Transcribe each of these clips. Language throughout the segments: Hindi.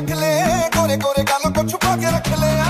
रख ले गोरे गोरे गालों को छुपा के रख ले।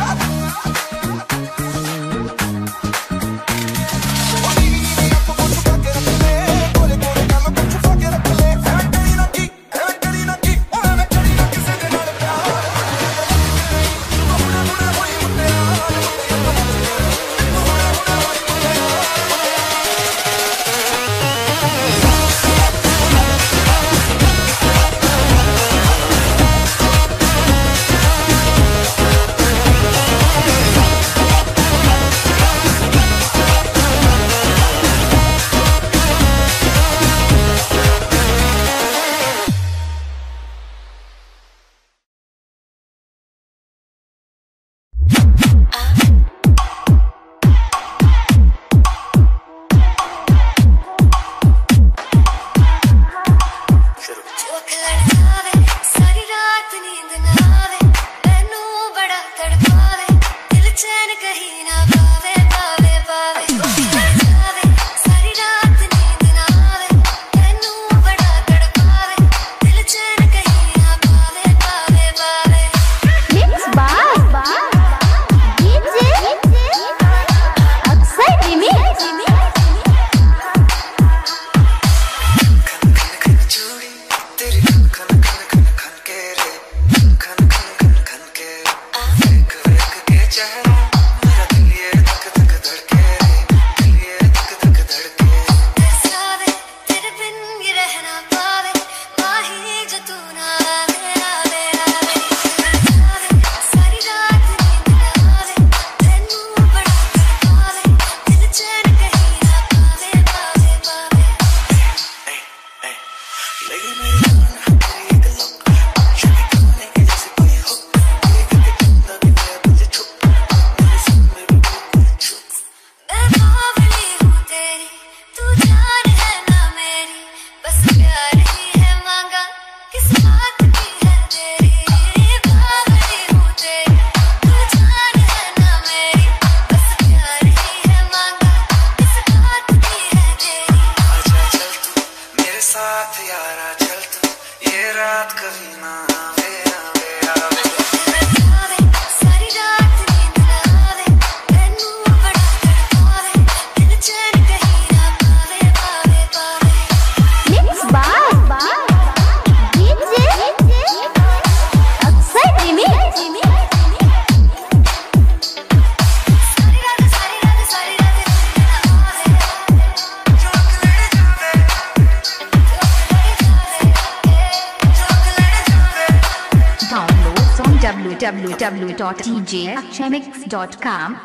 डॉट डीजे डॉट कॉम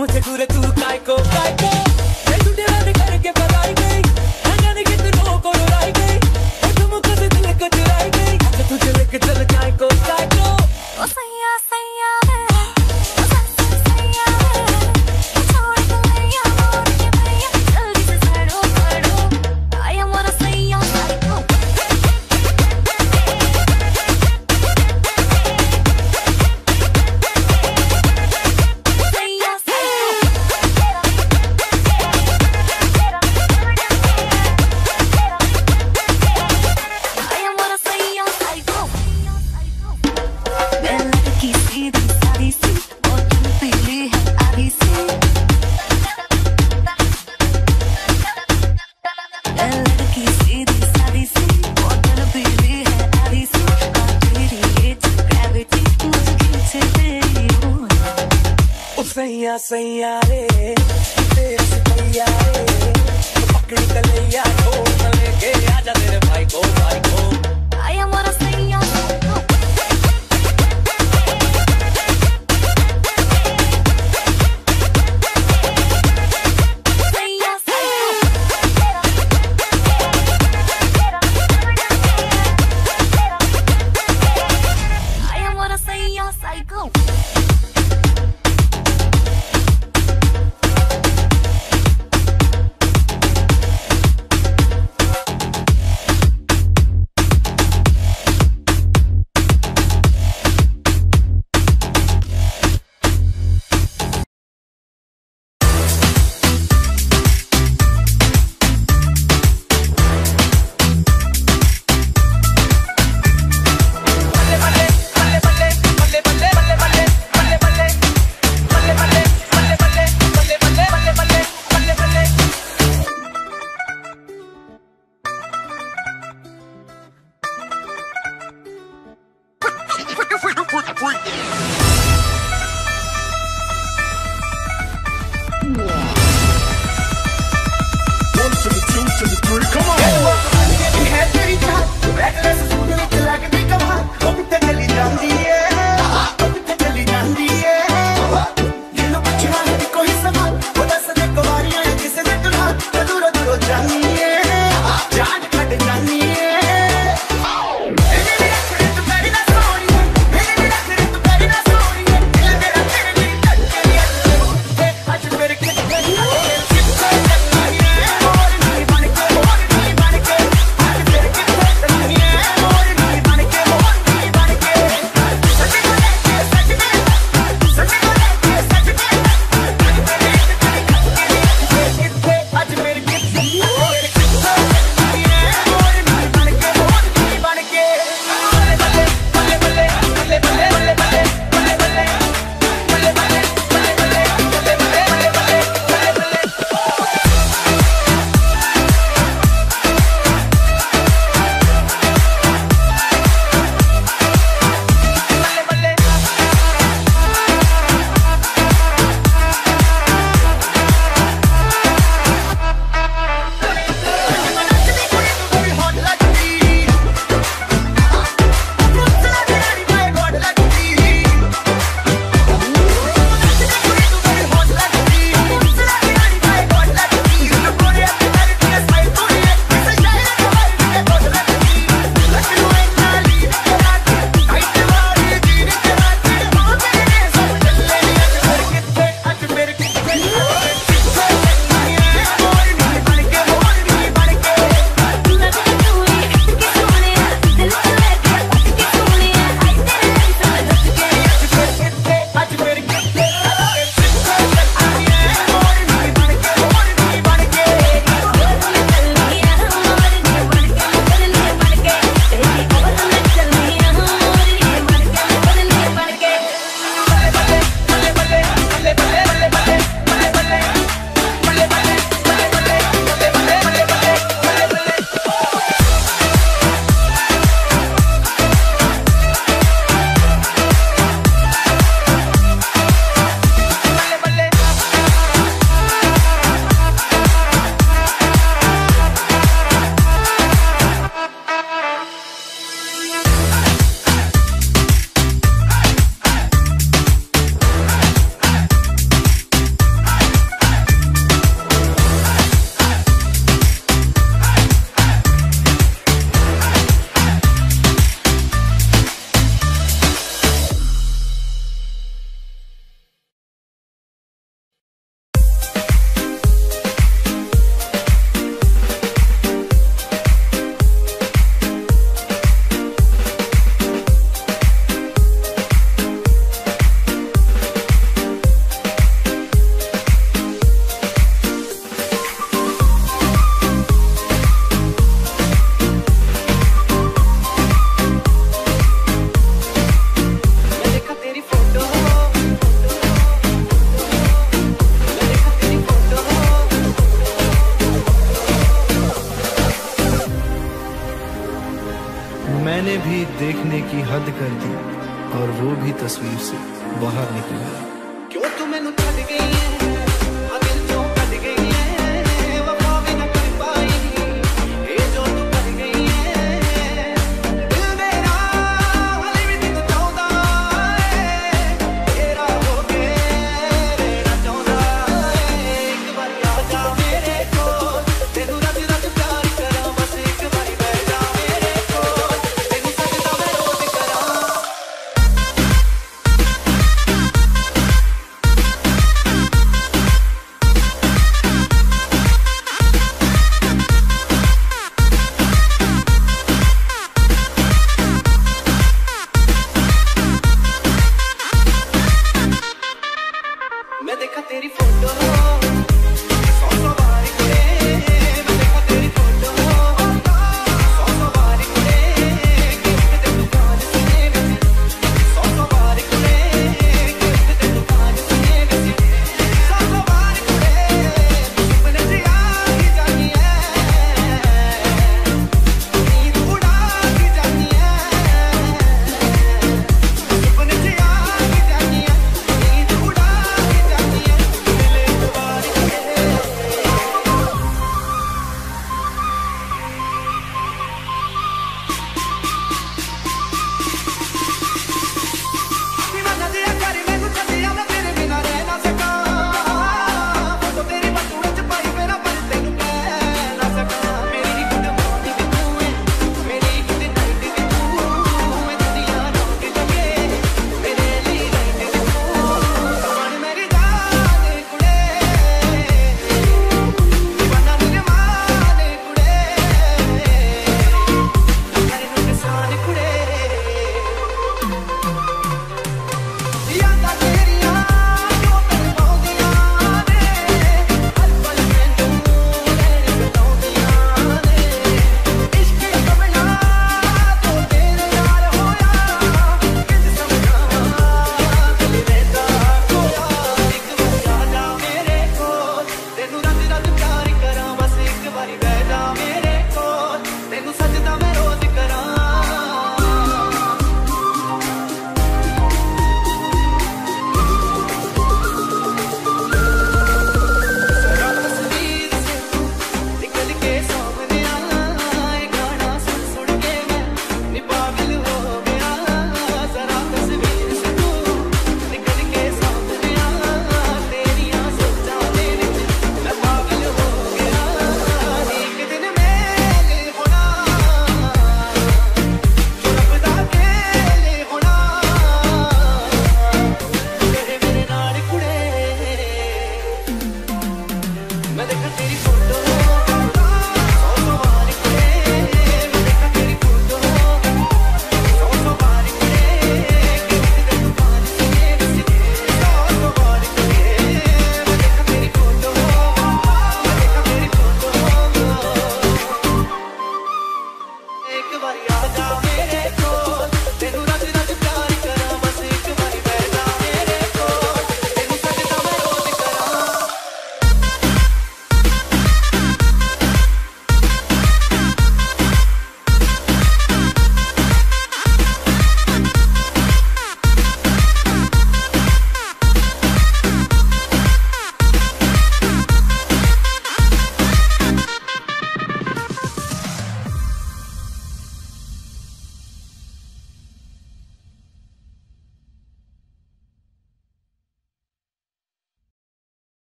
मुझे दूर तू का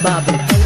Zimbabwe.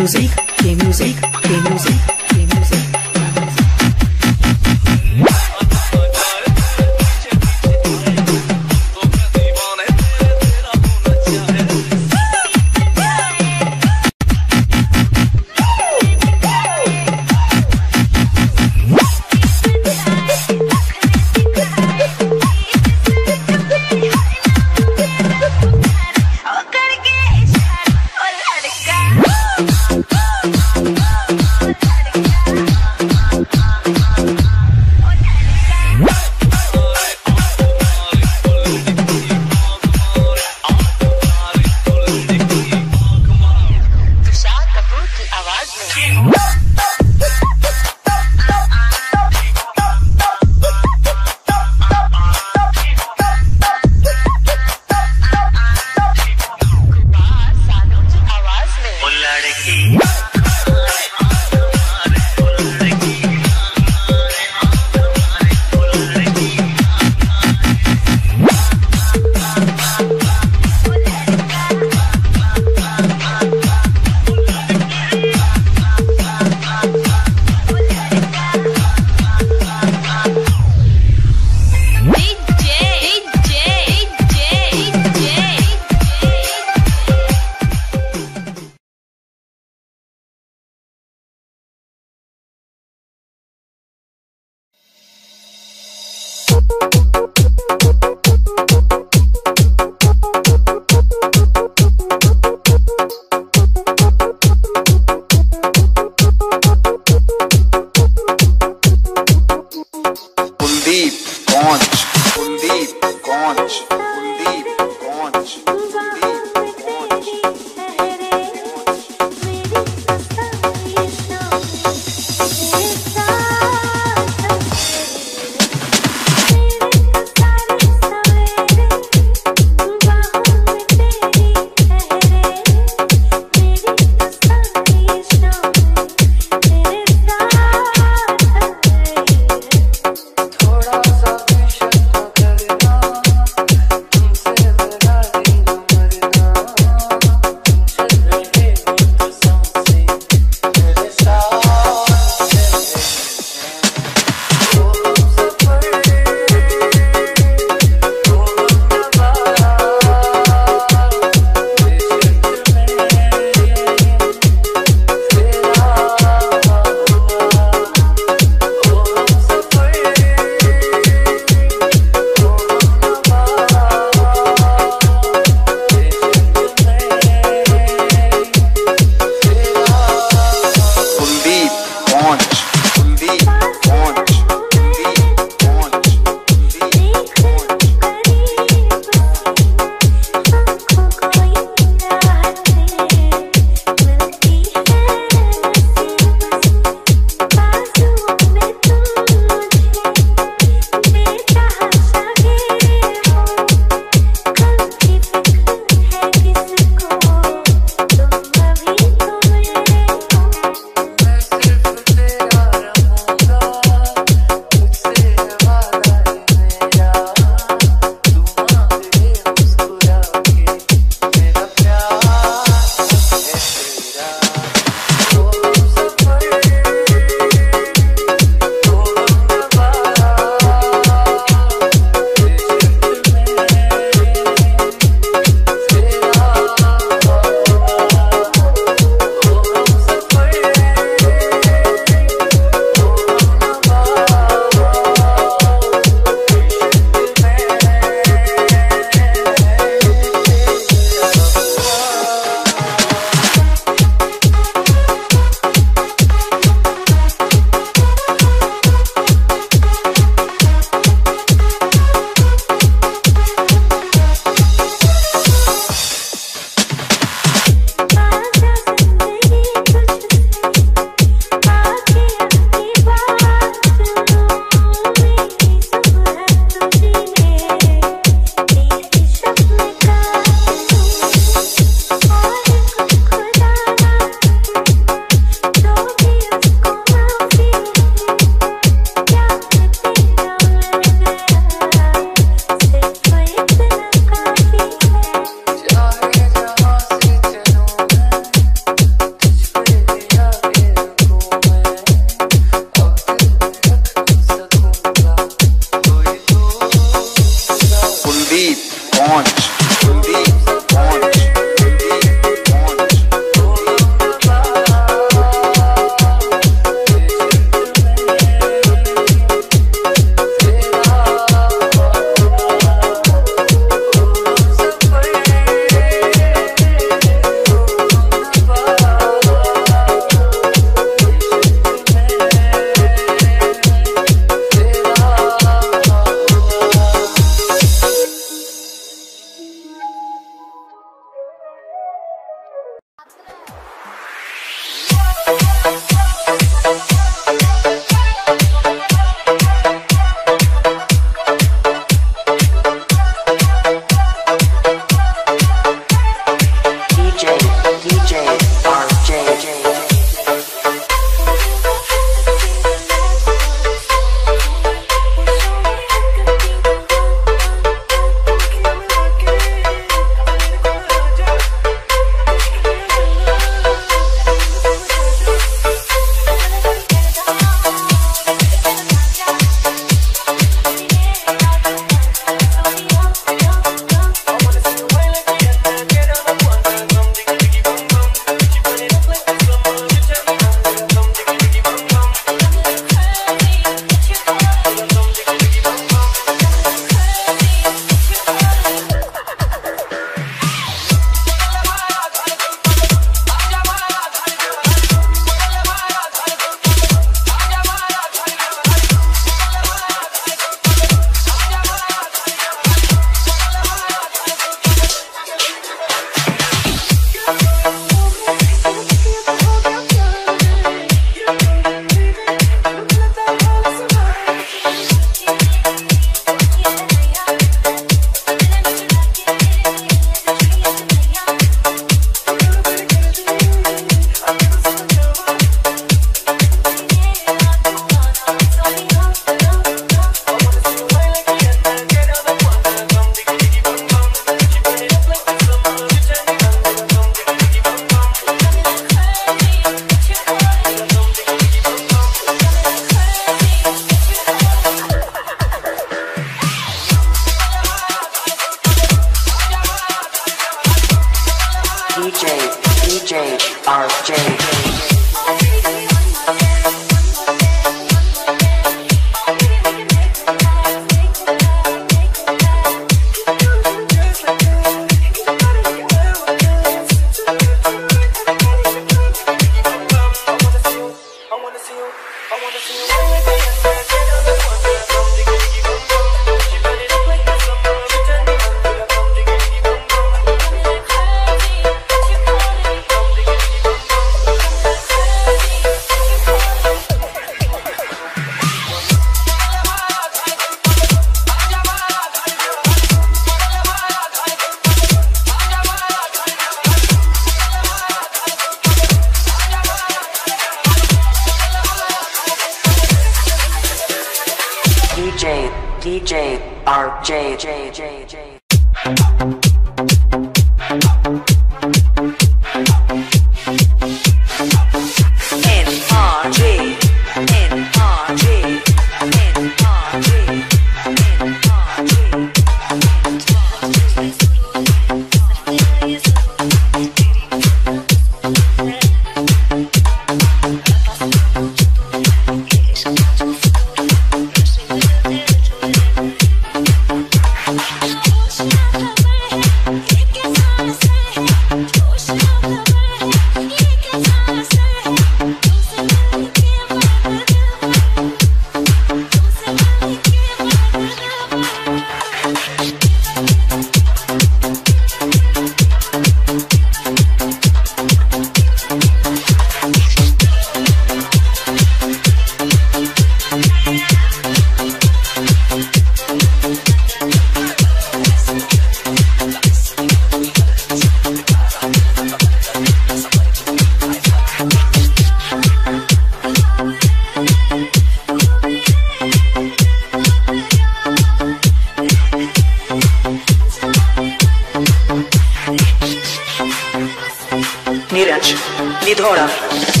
Thank you.